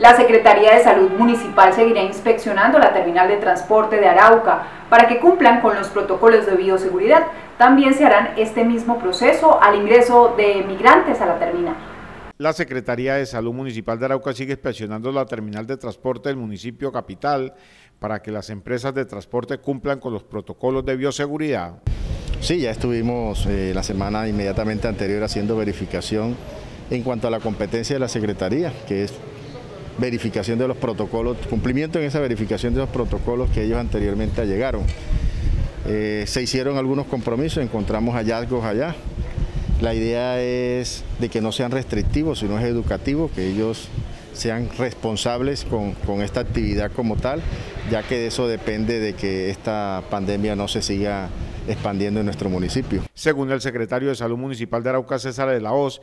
La Secretaría de Salud Municipal seguirá inspeccionando la terminal de transporte de Arauca para que cumplan con los protocolos de bioseguridad. También se harán este mismo proceso al ingreso de migrantes a la terminal. La Secretaría de Salud Municipal de Arauca sigue inspeccionando la terminal de transporte del municipio capital para que las empresas de transporte cumplan con los protocolos de bioseguridad. Sí, ya estuvimos eh, la semana inmediatamente anterior haciendo verificación en cuanto a la competencia de la Secretaría, que es verificación de los protocolos, cumplimiento en esa verificación de los protocolos que ellos anteriormente llegaron. Eh, se hicieron algunos compromisos, encontramos hallazgos allá. La idea es de que no sean restrictivos, sino es educativo, que ellos sean responsables con, con, esta actividad como tal, ya que de eso depende de que esta pandemia no se siga expandiendo en nuestro municipio. Según el secretario de Salud Municipal de Arauca, César de la Hoz,